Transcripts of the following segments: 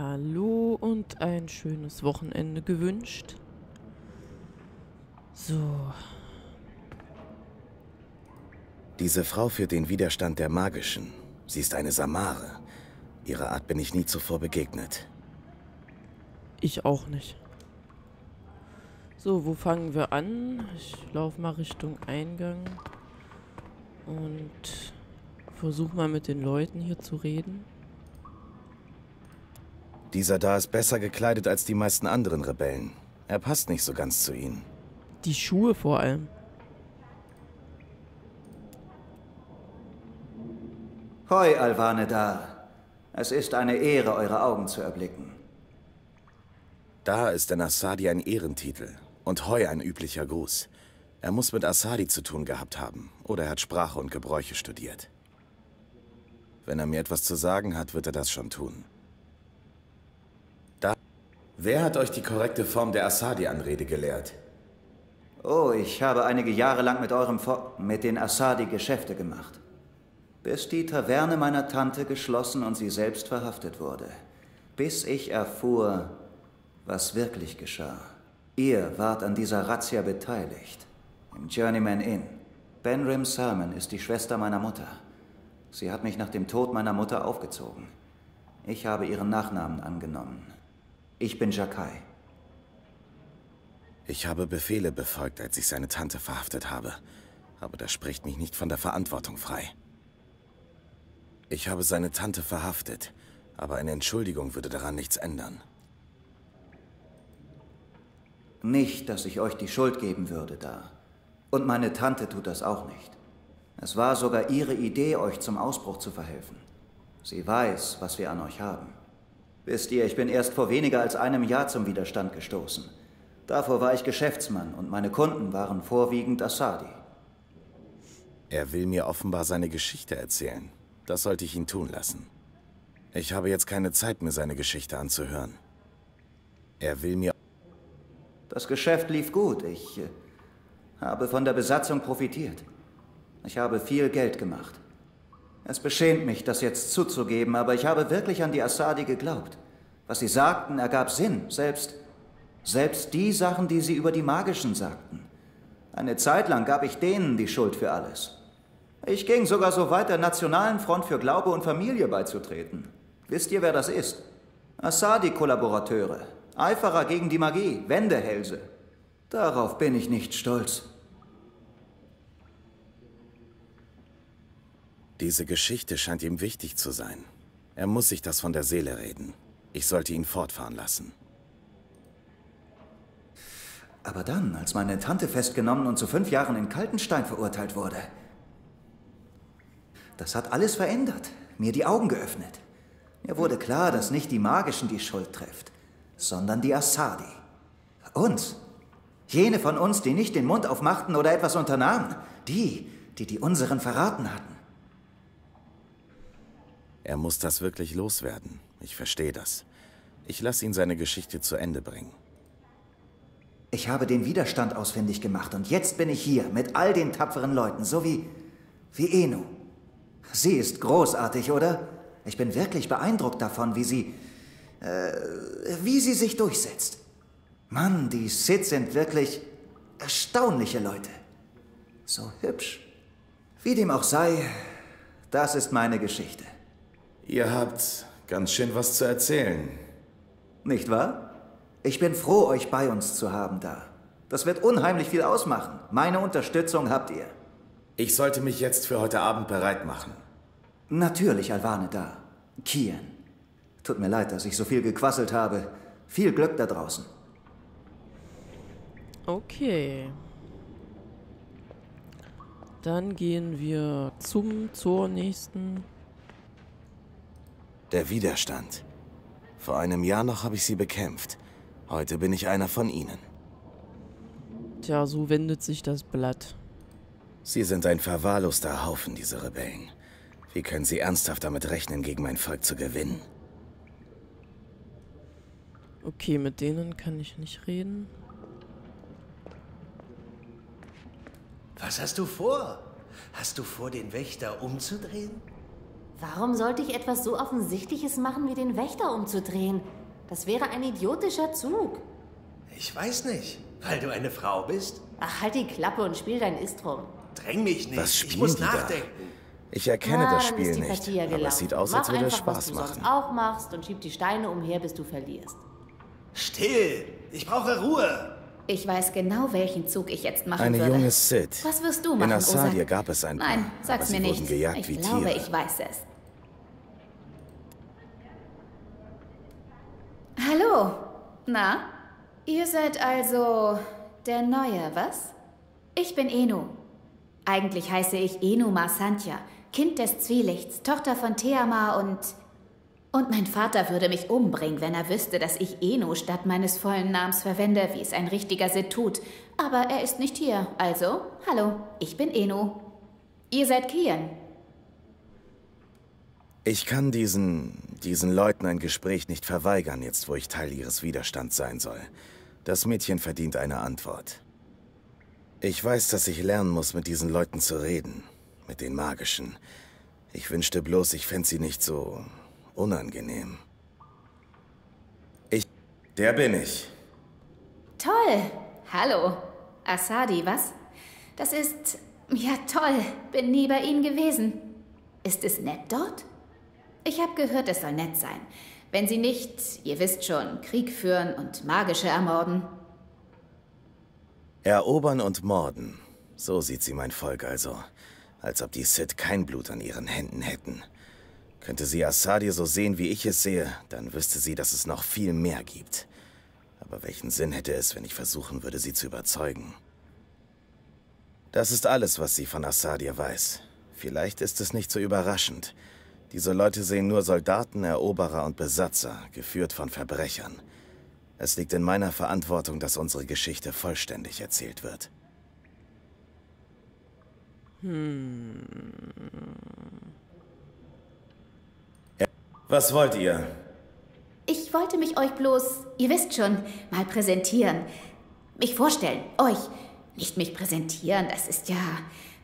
Hallo und ein schönes Wochenende gewünscht. So. Diese Frau führt den Widerstand der Magischen. Sie ist eine Samare. Ihrer Art bin ich nie zuvor begegnet. Ich auch nicht. So, wo fangen wir an? Ich laufe mal Richtung Eingang. Und versuche mal mit den Leuten hier zu reden. Dieser da ist besser gekleidet als die meisten anderen Rebellen. Er passt nicht so ganz zu ihnen. Die Schuhe vor allem. Hoi, Alvane da. Es ist eine Ehre, eure Augen zu erblicken. Da ist in Assadi ein Ehrentitel und Hoi ein üblicher Gruß. Er muss mit Assadi zu tun gehabt haben oder er hat Sprache und Gebräuche studiert. Wenn er mir etwas zu sagen hat, wird er das schon tun. Wer hat euch die korrekte Form der Assadi-Anrede gelehrt? Oh, ich habe einige Jahre lang mit eurem Vo mit den Assadi Geschäfte gemacht. Bis die Taverne meiner Tante geschlossen und sie selbst verhaftet wurde. Bis ich erfuhr, was wirklich geschah. Ihr wart an dieser Razzia beteiligt. Im Journeyman Inn. Benrim Salmon ist die Schwester meiner Mutter. Sie hat mich nach dem Tod meiner Mutter aufgezogen. Ich habe ihren Nachnamen angenommen. Ich bin Jakai. Ich habe Befehle befolgt, als ich seine Tante verhaftet habe. Aber das spricht mich nicht von der Verantwortung frei. Ich habe seine Tante verhaftet, aber eine Entschuldigung würde daran nichts ändern. Nicht, dass ich euch die Schuld geben würde da. Und meine Tante tut das auch nicht. Es war sogar ihre Idee, euch zum Ausbruch zu verhelfen. Sie weiß, was wir an euch haben. Wisst ihr, ich bin erst vor weniger als einem Jahr zum Widerstand gestoßen. Davor war ich Geschäftsmann und meine Kunden waren vorwiegend Assadi. Er will mir offenbar seine Geschichte erzählen. Das sollte ich ihn tun lassen. Ich habe jetzt keine Zeit, mir seine Geschichte anzuhören. Er will mir... Das Geschäft lief gut. Ich äh, habe von der Besatzung profitiert. Ich habe viel Geld gemacht. Es beschämt mich, das jetzt zuzugeben, aber ich habe wirklich an die Assadi geglaubt. Was sie sagten, ergab Sinn, selbst, selbst die Sachen, die sie über die Magischen sagten. Eine Zeit lang gab ich denen die Schuld für alles. Ich ging sogar so weit, der Nationalen Front für Glaube und Familie beizutreten. Wisst ihr, wer das ist? Assadi-Kollaborateure. Eiferer gegen die Magie, Wendehälse. Darauf bin ich nicht stolz. Diese Geschichte scheint ihm wichtig zu sein. Er muss sich das von der Seele reden. Ich sollte ihn fortfahren lassen. Aber dann, als meine Tante festgenommen und zu fünf Jahren in Kaltenstein verurteilt wurde, das hat alles verändert, mir die Augen geöffnet. Mir wurde klar, dass nicht die Magischen die Schuld trifft, sondern die Assadi. Uns. Jene von uns, die nicht den Mund aufmachten oder etwas unternahmen. Die, die die unseren verraten hatten. Er muss das wirklich loswerden. Ich verstehe das. Ich lasse ihn seine Geschichte zu Ende bringen. Ich habe den Widerstand ausfindig gemacht und jetzt bin ich hier mit all den tapferen Leuten, so wie, wie Enu. Sie ist großartig, oder? Ich bin wirklich beeindruckt davon, wie sie, äh, wie sie sich durchsetzt. Mann, die Sith sind wirklich erstaunliche Leute. So hübsch. Wie dem auch sei, das ist meine Geschichte. Ihr habt ganz schön was zu erzählen. Nicht wahr? Ich bin froh, euch bei uns zu haben da. Das wird unheimlich viel ausmachen. Meine Unterstützung habt ihr. Ich sollte mich jetzt für heute Abend bereit machen. Natürlich, Alvane da. Kian. Tut mir leid, dass ich so viel gequasselt habe. Viel Glück da draußen. Okay. Dann gehen wir zum zur nächsten der Widerstand. Vor einem Jahr noch habe ich sie bekämpft. Heute bin ich einer von ihnen. Tja, so wendet sich das Blatt. Sie sind ein verwahrloster Haufen, diese Rebellen. Wie können sie ernsthaft damit rechnen, gegen mein Volk zu gewinnen? Okay, mit denen kann ich nicht reden. Was hast du vor? Hast du vor, den Wächter umzudrehen? Warum sollte ich etwas so Offensichtliches machen, wie den Wächter umzudrehen? Das wäre ein idiotischer Zug. Ich weiß nicht. Weil du eine Frau bist? Ach, halt die Klappe und spiel dein Istrum. Dräng mich nicht. Was spielen ich muss die da? nachdenken. Ich erkenne Na, das Spiel nicht, ja aber es gelaufen. sieht aus, Mach als würde es einfach, was Spaß du machen. sonst auch machst und schieb die Steine umher, bis du verlierst. Still! Ich brauche Ruhe! Ich weiß genau, welchen Zug ich jetzt machen Eine würde. junge Sid. Was wirst du In machen, Assadia Osak? gab es ein paar, Nein, aber sag's mir nicht. ich wie glaube, Tiere. ich weiß es. Hallo. Na? Ihr seid also der Neue, was? Ich bin Enu. Eigentlich heiße ich Enu Marsantya, Kind des Zwielichts, Tochter von Theamar und... Und mein Vater würde mich umbringen, wenn er wüsste, dass ich Enu statt meines vollen Namens verwende, wie es ein richtiger Sid tut. Aber er ist nicht hier, also, hallo, ich bin Enu. Ihr seid Kian. Ich kann diesen, diesen Leuten ein Gespräch nicht verweigern, jetzt wo ich Teil ihres Widerstands sein soll. Das Mädchen verdient eine Antwort. Ich weiß, dass ich lernen muss, mit diesen Leuten zu reden. Mit den Magischen. Ich wünschte bloß, ich fände sie nicht so unangenehm. Ich... Der bin ich. Toll. Hallo. Asadi, was? Das ist... Ja, toll. Bin nie bei Ihnen gewesen. Ist es nett dort? Ich habe gehört, es soll nett sein. Wenn Sie nicht, ihr wisst schon, Krieg führen und Magische ermorden. Erobern und morden. So sieht sie mein Volk also. Als ob die Sith kein Blut an ihren Händen hätten. Könnte sie Assadir so sehen, wie ich es sehe, dann wüsste sie, dass es noch viel mehr gibt. Aber welchen Sinn hätte es, wenn ich versuchen würde, sie zu überzeugen? Das ist alles, was sie von Assadir weiß. Vielleicht ist es nicht so überraschend. Diese Leute sehen nur Soldaten, Eroberer und Besatzer, geführt von Verbrechern. Es liegt in meiner Verantwortung, dass unsere Geschichte vollständig erzählt wird. Ja. Was wollt ihr? Ich wollte mich euch bloß, ihr wisst schon, mal präsentieren. Mich vorstellen, euch. Nicht mich präsentieren, das ist ja,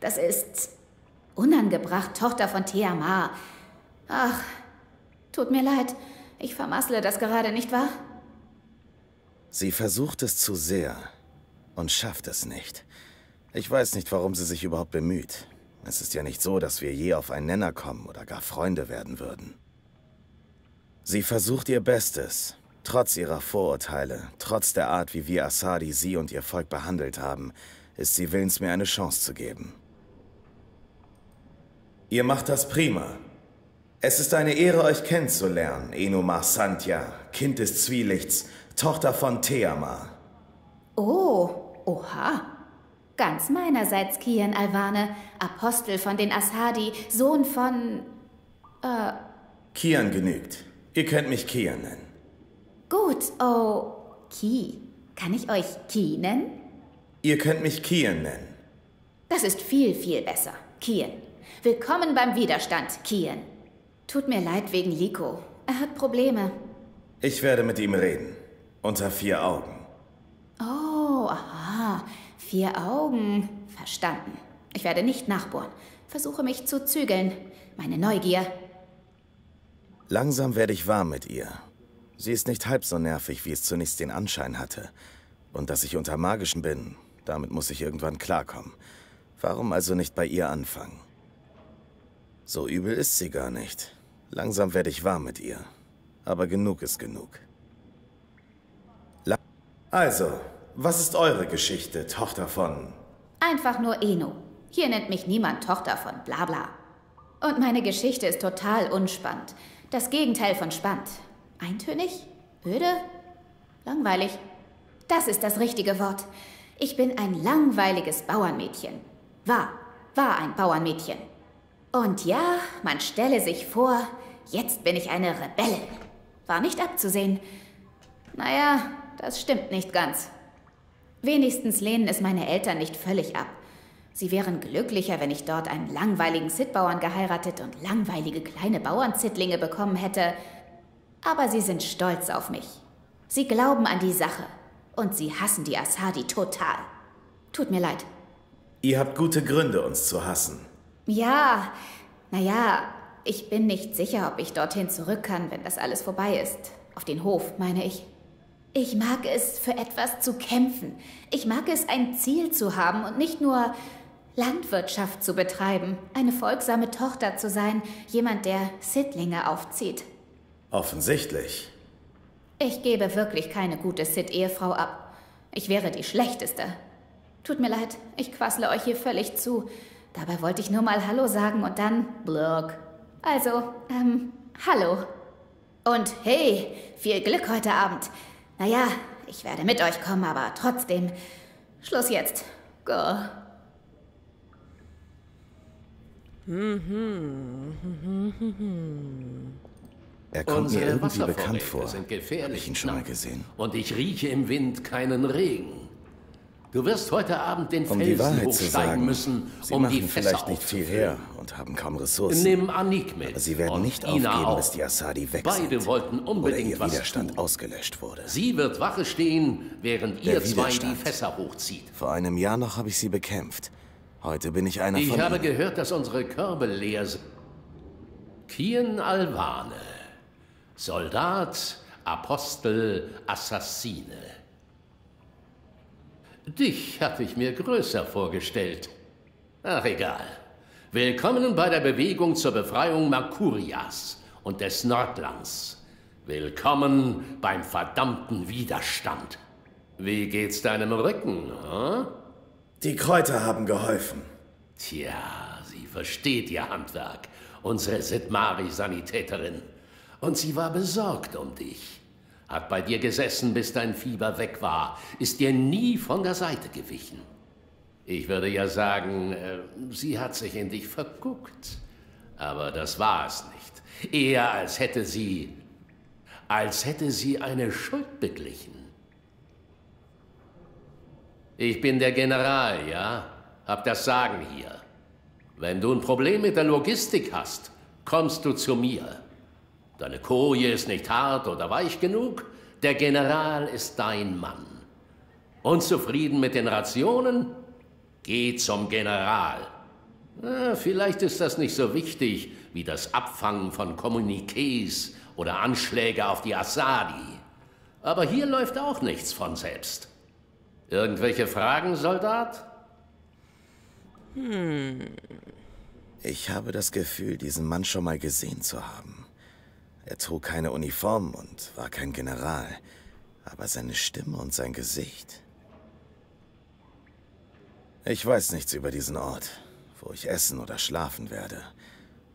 das ist unangebracht, Tochter von Theamar. Ach, tut mir leid, ich vermassle das gerade, nicht wahr? Sie versucht es zu sehr und schafft es nicht. Ich weiß nicht, warum sie sich überhaupt bemüht. Es ist ja nicht so, dass wir je auf einen Nenner kommen oder gar Freunde werden würden. Sie versucht ihr Bestes, trotz ihrer Vorurteile, trotz der Art, wie wir Asadi sie und ihr Volk behandelt haben, ist sie willens, mir eine Chance zu geben. Ihr macht das prima. Es ist eine Ehre, euch kennenzulernen, Enoma Santya, Kind des Zwielichts, Tochter von Theama. Oh, oha. Ganz meinerseits, Kian Alvane, Apostel von den Ashadi, Sohn von... Kian genügt. Ihr könnt mich Kian nennen. Gut, oh, Ki. Kann ich euch Ki nennen? Ihr könnt mich Kian nennen. Das ist viel, viel besser. Kian. Willkommen beim Widerstand, Kian. Tut mir leid wegen Liko. Er hat Probleme. Ich werde mit ihm reden. Unter vier Augen. Oh, aha. Vier Augen. Verstanden. Ich werde nicht nachbohren. Versuche mich zu zügeln. Meine Neugier. Langsam werde ich warm mit ihr. Sie ist nicht halb so nervig, wie es zunächst den Anschein hatte. Und dass ich unter Magischen bin, damit muss ich irgendwann klarkommen. Warum also nicht bei ihr anfangen? So übel ist sie gar nicht. Langsam werde ich warm mit ihr. Aber genug ist genug. La also, was ist eure Geschichte, Tochter von... Einfach nur Eno. Hier nennt mich niemand Tochter von Blabla. Und meine Geschichte ist total unspannend. Das Gegenteil von spannend. Eintönig? Öde? Langweilig. Das ist das richtige Wort. Ich bin ein langweiliges Bauernmädchen. War, war ein Bauernmädchen. Und ja, man stelle sich vor, jetzt bin ich eine Rebellin. War nicht abzusehen. Naja, das stimmt nicht ganz. Wenigstens lehnen es meine Eltern nicht völlig ab. Sie wären glücklicher, wenn ich dort einen langweiligen Sittbauern geheiratet und langweilige kleine Bauernzittlinge bekommen hätte. Aber sie sind stolz auf mich. Sie glauben an die Sache. Und sie hassen die Asadi total. Tut mir leid. Ihr habt gute Gründe, uns zu hassen. Ja, naja, ich bin nicht sicher, ob ich dorthin zurück kann, wenn das alles vorbei ist. Auf den Hof, meine ich. Ich mag es, für etwas zu kämpfen. Ich mag es, ein Ziel zu haben und nicht nur Landwirtschaft zu betreiben, eine folgsame Tochter zu sein, jemand, der Sittlinge aufzieht. Offensichtlich. Ich gebe wirklich keine gute Sid-Ehefrau ab. Ich wäre die schlechteste. Tut mir leid, ich quassle euch hier völlig zu. Dabei wollte ich nur mal Hallo sagen und dann Blurk. Also, ähm, Hallo. Und hey, viel Glück heute Abend. Naja, ich werde mit euch kommen, aber trotzdem. Schluss jetzt. Go. Er kommt mir Unsere irgendwie bekannt vor. sind Hab gefährlich ich ihn schon mal knapp. gesehen. Und ich rieche im Wind keinen Regen. Du wirst heute Abend den Um die Felsen hochsteigen sagen, müssen, Sie um machen die Fässer vielleicht nicht viel her und haben kaum Ressourcen. Nimm Anik mit. Aber sie werden nicht Ina aufgeben, auch. bis die Assadi weg Beide sind. wollten Oder unbedingt ihr was Widerstand tun. ausgelöscht wurde. Sie wird Wache stehen, während ihr Der zwei die Widerstand. Fässer hochzieht. Vor einem Jahr noch habe ich sie bekämpft. Heute bin ich einer Ich von habe ihnen. gehört, dass unsere Körbe leer sind. Kien Alvane. Soldat, Apostel, Assassine. Dich hatte ich mir größer vorgestellt. Ach egal. Willkommen bei der Bewegung zur Befreiung Makurias und des Nordlands. Willkommen beim verdammten Widerstand. Wie geht's deinem Rücken, hm? Die Kräuter haben geholfen. Tja, sie versteht ihr Handwerk, unsere Sidmari-Sanitäterin. Und sie war besorgt um dich. Hat bei dir gesessen, bis dein Fieber weg war, ist dir nie von der Seite gewichen. Ich würde ja sagen, äh, sie hat sich in dich verguckt. Aber das war es nicht. Eher als hätte sie, als hätte sie eine Schuld beglichen. Ich bin der General, ja? Hab das Sagen hier. Wenn du ein Problem mit der Logistik hast, kommst du zu mir. Deine Koje ist nicht hart oder weich genug, der General ist dein Mann. Unzufrieden mit den Rationen? Geh zum General. Ah, vielleicht ist das nicht so wichtig wie das Abfangen von Kommuniqués oder Anschläge auf die Assadi. Aber hier läuft auch nichts von selbst. Irgendwelche Fragen, Soldat? Ich habe das Gefühl, diesen Mann schon mal gesehen zu haben. Er trug keine Uniform und war kein General. Aber seine Stimme und sein Gesicht. Ich weiß nichts über diesen Ort, wo ich essen oder schlafen werde.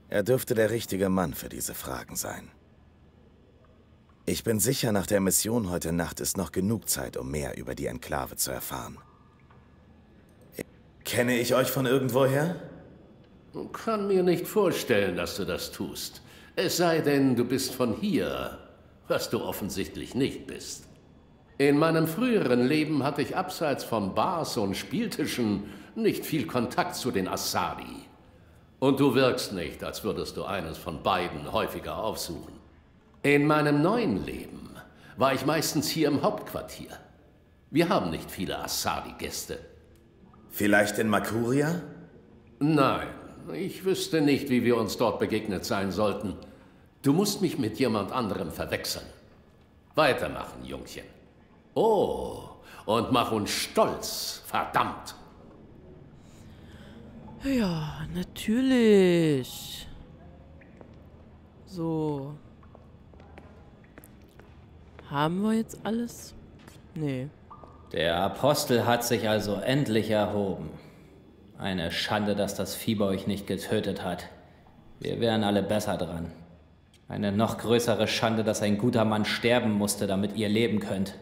Er dürfte der richtige Mann für diese Fragen sein. Ich bin sicher, nach der Mission heute Nacht ist noch genug Zeit, um mehr über die Enklave zu erfahren. Kenne ich euch von irgendwoher? Kann mir nicht vorstellen, dass du das tust. Es sei denn, du bist von hier, was du offensichtlich nicht bist. In meinem früheren Leben hatte ich abseits von Bars und Spieltischen nicht viel Kontakt zu den Assadi. Und du wirkst nicht, als würdest du eines von beiden häufiger aufsuchen. In meinem neuen Leben war ich meistens hier im Hauptquartier. Wir haben nicht viele Assadi-Gäste. Vielleicht in Makuria? Nein, ich wüsste nicht, wie wir uns dort begegnet sein sollten. Du musst mich mit jemand anderem verwechseln. Weitermachen, Jungchen. Oh, und mach uns stolz, verdammt. Ja, natürlich. So. Haben wir jetzt alles? Nee. Der Apostel hat sich also endlich erhoben. Eine Schande, dass das Fieber euch nicht getötet hat. Wir wären alle besser dran. Eine noch größere Schande, dass ein guter Mann sterben musste, damit ihr leben könnt.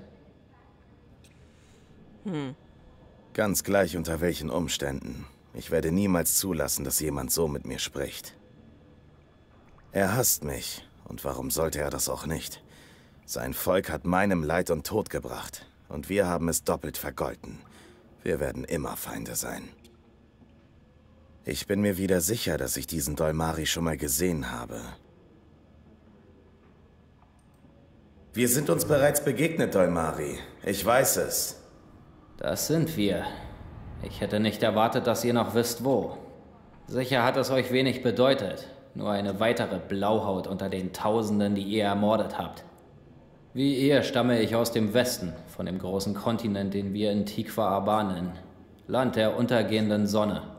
Ganz gleich unter welchen Umständen. Ich werde niemals zulassen, dass jemand so mit mir spricht. Er hasst mich. Und warum sollte er das auch nicht? Sein Volk hat meinem Leid und Tod gebracht. Und wir haben es doppelt vergolten. Wir werden immer Feinde sein. Ich bin mir wieder sicher, dass ich diesen Dolmari schon mal gesehen habe. Wir sind uns bereits begegnet, Dolmari. Ich weiß es. Das sind wir. Ich hätte nicht erwartet, dass ihr noch wisst, wo. Sicher hat es euch wenig bedeutet. Nur eine weitere Blauhaut unter den Tausenden, die ihr ermordet habt. Wie ihr stamme ich aus dem Westen, von dem großen Kontinent, den wir in Tikva Aba nennen. Land der untergehenden Sonne.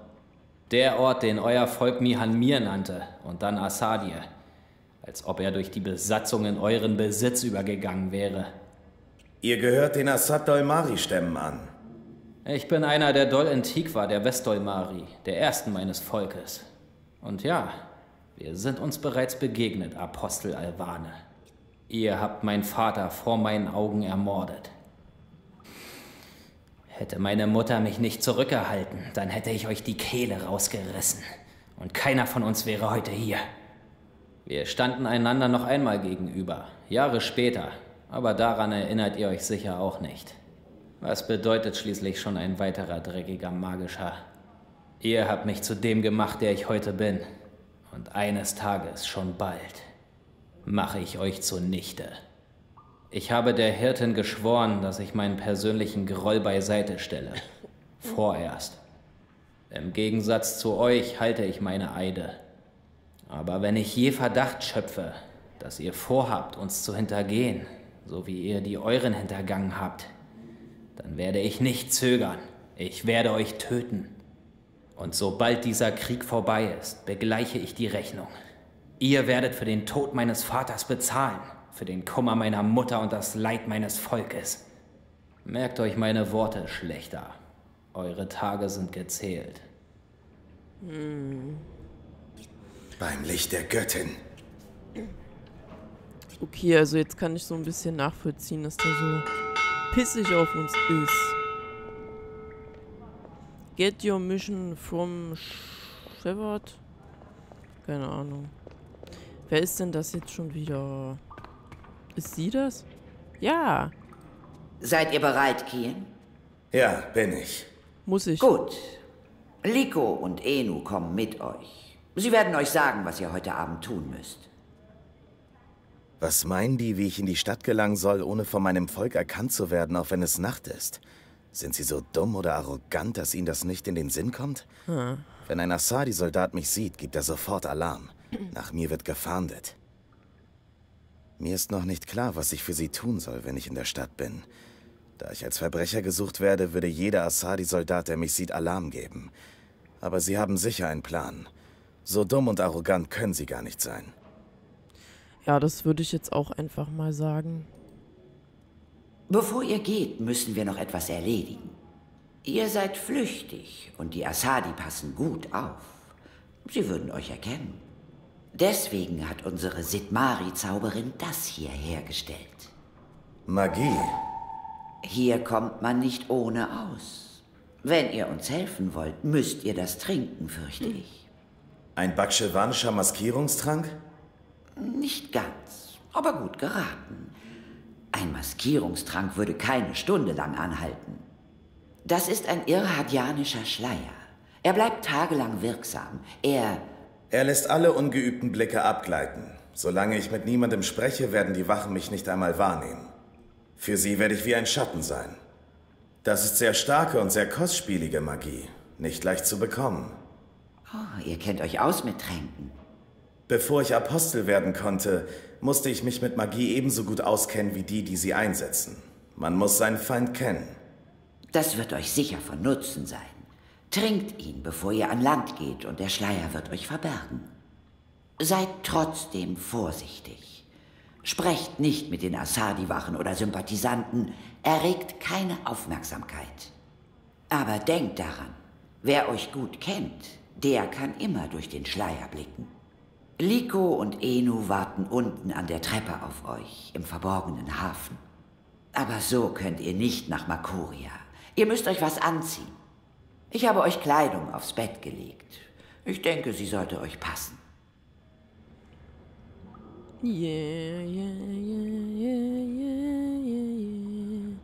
Der Ort, den euer Volk Mihan Mir nannte und dann Asadir. Als ob er durch die Besatzung in euren Besitz übergegangen wäre. Ihr gehört den Assad Dolmari-Stämmen an. Ich bin einer der Dol Antiqua, der Westdolmari, der ersten meines Volkes. Und ja, wir sind uns bereits begegnet, Apostel Alvane. Ihr habt meinen Vater vor meinen Augen ermordet. Hätte meine Mutter mich nicht zurückgehalten, dann hätte ich euch die Kehle rausgerissen. Und keiner von uns wäre heute hier. Wir standen einander noch einmal gegenüber, Jahre später, aber daran erinnert ihr euch sicher auch nicht. Was bedeutet schließlich schon ein weiterer dreckiger magischer? Ihr habt mich zu dem gemacht, der ich heute bin. Und eines Tages, schon bald, mache ich euch zunichte. Ich habe der Hirtin geschworen, dass ich meinen persönlichen Groll beiseite stelle. Vorerst. Im Gegensatz zu euch halte ich meine Eide. Aber wenn ich je Verdacht schöpfe, dass ihr vorhabt, uns zu hintergehen, so wie ihr die euren hintergangen habt, dann werde ich nicht zögern. Ich werde euch töten. Und sobald dieser Krieg vorbei ist, begleiche ich die Rechnung. Ihr werdet für den Tod meines Vaters bezahlen, für den Kummer meiner Mutter und das Leid meines Volkes. Merkt euch meine Worte, Schlechter. Eure Tage sind gezählt. Hm. Beim Licht der Göttin. Okay, also jetzt kann ich so ein bisschen nachvollziehen, dass der so pissig auf uns ist. Get your mission from Shepard? Keine Ahnung. Wer ist denn das jetzt schon wieder? Ist sie das? Ja. Seid ihr bereit, Kien? Ja, bin ich. Muss ich. Gut. Liko und Enu kommen mit euch. Sie werden euch sagen, was ihr heute Abend tun müsst. Was meinen die, wie ich in die Stadt gelangen soll, ohne von meinem Volk erkannt zu werden, auch wenn es Nacht ist? Sind sie so dumm oder arrogant, dass ihnen das nicht in den Sinn kommt? Hm. Wenn ein Asadi-Soldat mich sieht, gibt er sofort Alarm. Nach mir wird gefahndet. Mir ist noch nicht klar, was ich für sie tun soll, wenn ich in der Stadt bin. Da ich als Verbrecher gesucht werde, würde jeder Asadi-Soldat, der mich sieht, Alarm geben. Aber sie haben sicher einen Plan. So dumm und arrogant können sie gar nicht sein. Ja, das würde ich jetzt auch einfach mal sagen. Bevor ihr geht, müssen wir noch etwas erledigen. Ihr seid flüchtig und die Asadi passen gut auf. Sie würden euch erkennen. Deswegen hat unsere Sidmari-Zauberin das hier hergestellt. Magie? Hier kommt man nicht ohne aus. Wenn ihr uns helfen wollt, müsst ihr das trinken, fürchte ich. Ein Bakshevanischer Maskierungstrank? Nicht ganz, aber gut geraten. Ein Maskierungstrank würde keine Stunde lang anhalten. Das ist ein irrhadianischer Schleier. Er bleibt tagelang wirksam. Er... Er lässt alle ungeübten Blicke abgleiten. Solange ich mit niemandem spreche, werden die Wachen mich nicht einmal wahrnehmen. Für sie werde ich wie ein Schatten sein. Das ist sehr starke und sehr kostspielige Magie. Nicht leicht zu bekommen. Oh, ihr kennt euch aus mit Tränken. Bevor ich Apostel werden konnte, musste ich mich mit Magie ebenso gut auskennen wie die, die sie einsetzen. Man muss seinen Feind kennen. Das wird euch sicher von Nutzen sein. Trinkt ihn, bevor ihr an Land geht, und der Schleier wird euch verbergen. Seid trotzdem vorsichtig. Sprecht nicht mit den Asadi-Wachen oder Sympathisanten, erregt keine Aufmerksamkeit. Aber denkt daran, wer euch gut kennt, der kann immer durch den Schleier blicken. Liko und Enu warten unten an der Treppe auf euch, im verborgenen Hafen. Aber so könnt ihr nicht nach Makoria. Ihr müsst euch was anziehen. Ich habe euch Kleidung aufs Bett gelegt. Ich denke, sie sollte euch passen. Yeah, yeah, yeah, yeah, yeah, yeah.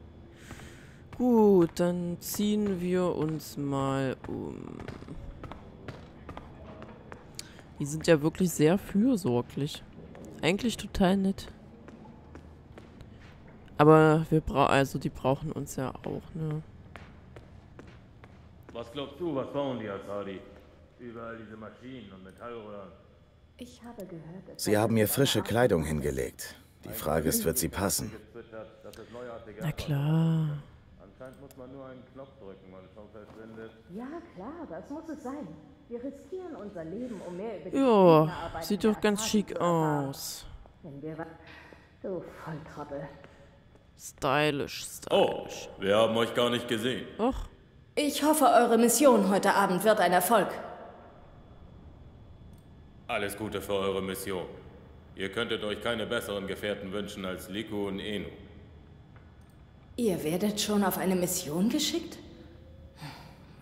Gut, dann ziehen wir uns mal um. Die sind ja wirklich sehr fürsorglich. Eigentlich total nett. Aber wir brauchen, also die brauchen uns ja auch, ne? Glaubst du, was bauen die Asadi? Überall diese Maschinen und Metallröhren. Ich habe gehört, Sie haben mir frische Kleidung hingelegt. Die Frage ist, wird sie passen? Na klar. Ja, klar, das muss es sein. Wir riskieren unser Leben, um mehr über die Ja, Kinderarbeit sieht doch ganz schick aus. Wenn wir wa- Du Volltrottel. Stylisch, Oh, stylisch. wir haben euch gar nicht gesehen. Och, Ich hoffe, eure Mission heute Abend wird ein Erfolg. Alles Gute für eure Mission. Ihr könntet euch keine besseren Gefährten wünschen als Liku und Enu. Ihr werdet schon auf eine Mission geschickt?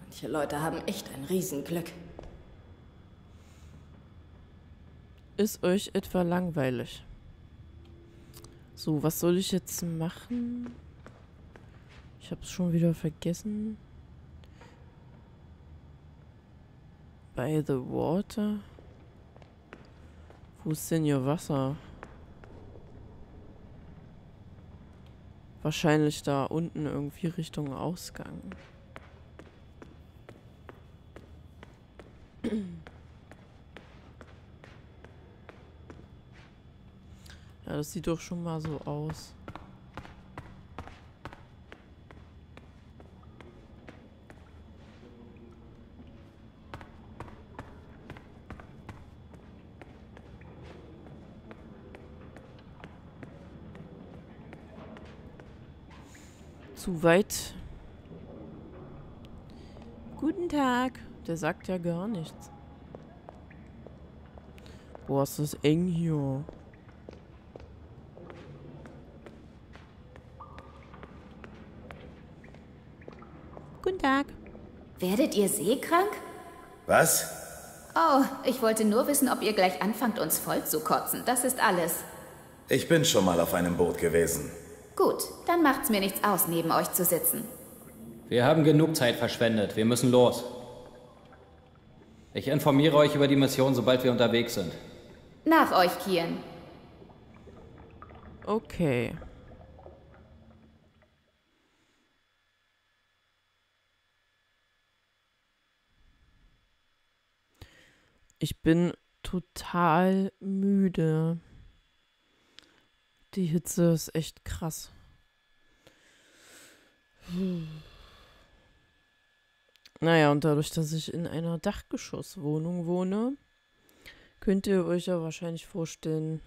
Manche Leute haben echt ein Riesenglück. ist euch etwa langweilig? So, was soll ich jetzt machen? Ich hab's schon wieder vergessen. By the water? Wo ist denn hier Wasser? Wahrscheinlich da unten irgendwie Richtung Ausgang. Ja, das sieht doch schon mal so aus. Zu weit. Guten Tag. Der sagt ja gar nichts. Boah, ist das eng hier. Guten Tag. Werdet ihr seekrank? Was? Oh, ich wollte nur wissen, ob ihr gleich anfangt, uns voll zu kotzen. Das ist alles. Ich bin schon mal auf einem Boot gewesen. Gut, dann macht's mir nichts aus, neben euch zu sitzen. Wir haben genug Zeit verschwendet. Wir müssen los. Ich informiere euch über die Mission, sobald wir unterwegs sind. Nach euch, Kian. Okay. Ich bin total müde. Die Hitze ist echt krass. Naja, und dadurch, dass ich in einer Dachgeschosswohnung wohne, könnt ihr euch ja wahrscheinlich vorstellen,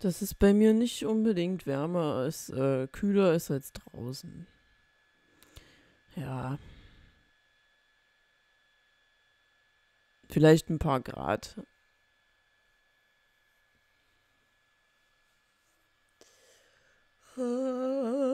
dass es bei mir nicht unbedingt wärmer ist, äh, kühler ist als draußen. Ja. Vielleicht ein paar Grad, Oh.